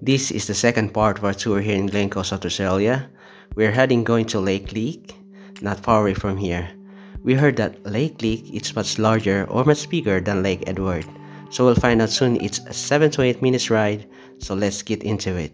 This is the second part of our tour here in Glencoe, South Australia. We're heading going to Lake Leake, not far away from here. We heard that Lake Leake is much larger or much bigger than Lake Edward. So we'll find out soon. It's a 7 to 8 minutes ride, so let's get into it.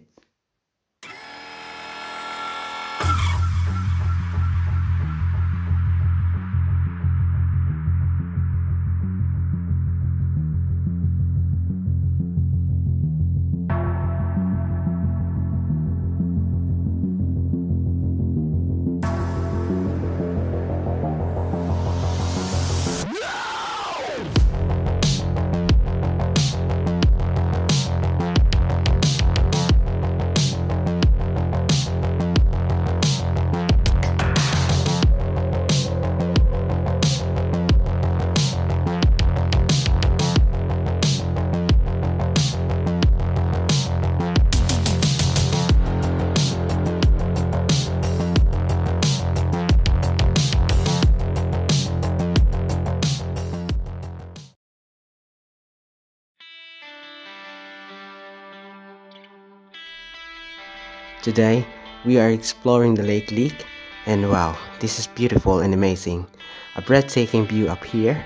Today, we are exploring the Lake Leake, and wow, this is beautiful and amazing. A breathtaking view up here.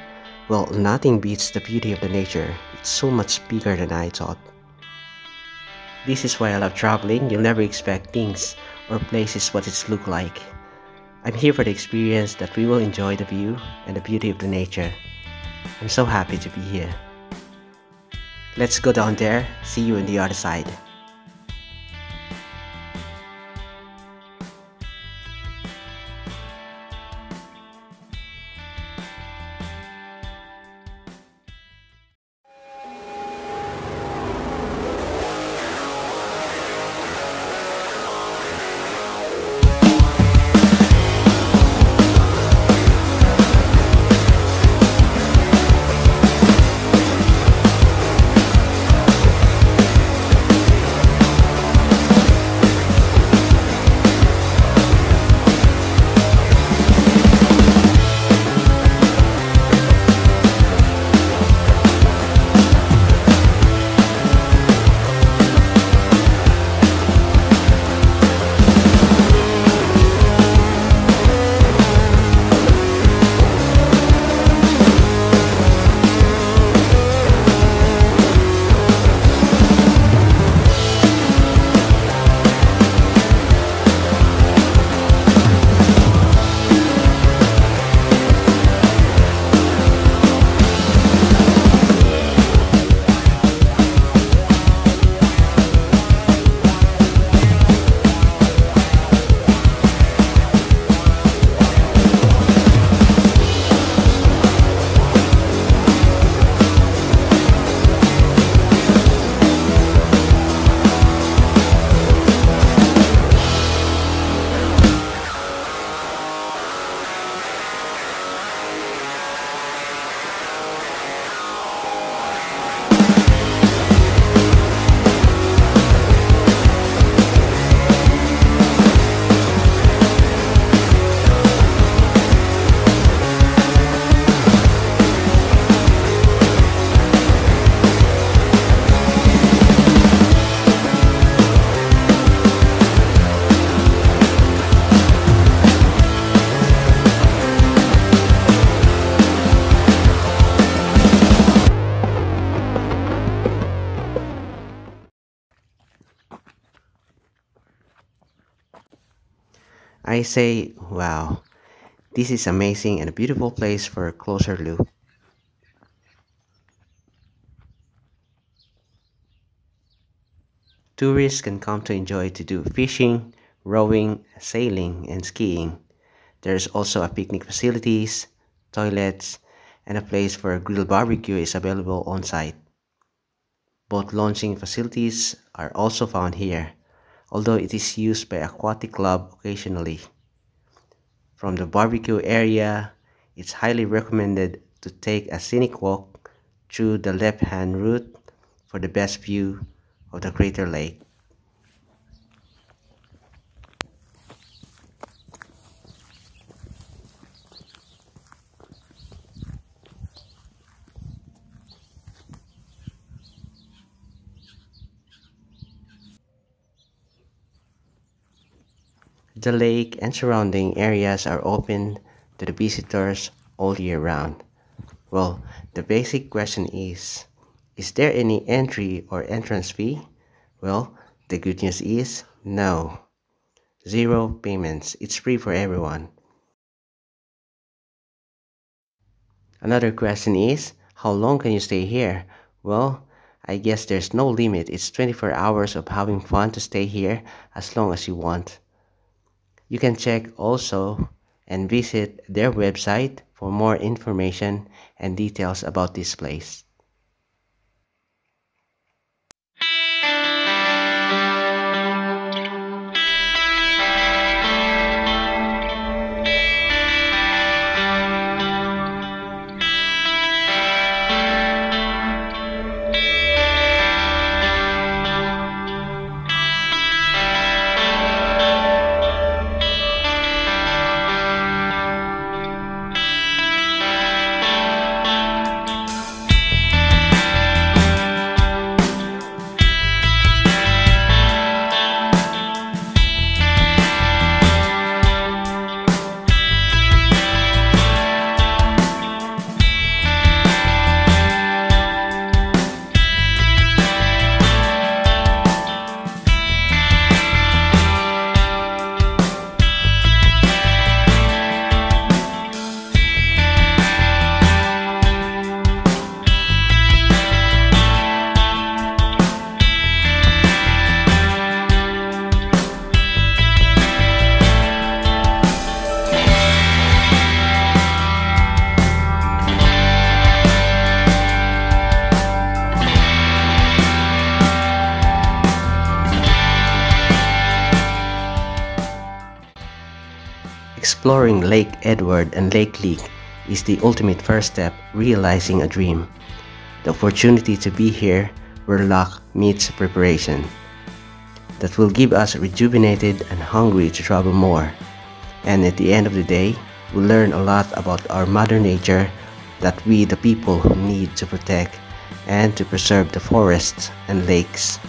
Well, nothing beats the beauty of the nature. It's so much bigger than I thought. This is why I love traveling. You'll never expect things or places what it's look like. I'm here for the experience that we will enjoy the view and the beauty of the nature. I'm so happy to be here. Let's go down there. See you on the other side. I say, wow, this is amazing and a beautiful place for a closer look. Tourists can come to enjoy to do fishing, rowing, sailing, and skiing. There's also a picnic facilities, toilets, and a place for a grill barbecue is available on site. Both launching facilities are also found here although it is used by aquatic club occasionally. From the barbecue area, it's highly recommended to take a scenic walk through the left-hand route for the best view of the crater lake. The lake and surrounding areas are open to the visitors all year round. Well, the basic question is Is there any entry or entrance fee? Well, the good news is no. Zero payments. It's free for everyone. Another question is How long can you stay here? Well, I guess there's no limit. It's 24 hours of having fun to stay here as long as you want. You can check also and visit their website for more information and details about this place. Exploring Lake Edward and Lake Leake is the ultimate first step realizing a dream. The opportunity to be here where luck meets preparation. That will give us rejuvenated and hungry to travel more. And at the end of the day, we learn a lot about our mother nature that we the people need to protect and to preserve the forests and lakes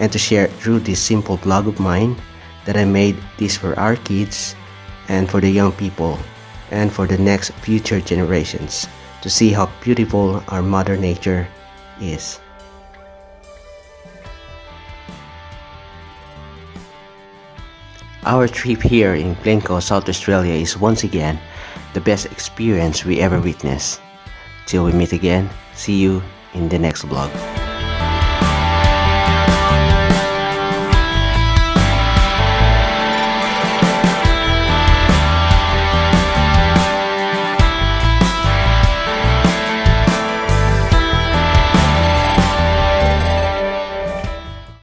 and to share through this simple blog of mine that I made this for our kids and for the young people and for the next future generations to see how beautiful our mother nature is. Our trip here in Glencoe, South Australia is once again the best experience we ever witnessed. Till we meet again, see you in the next vlog.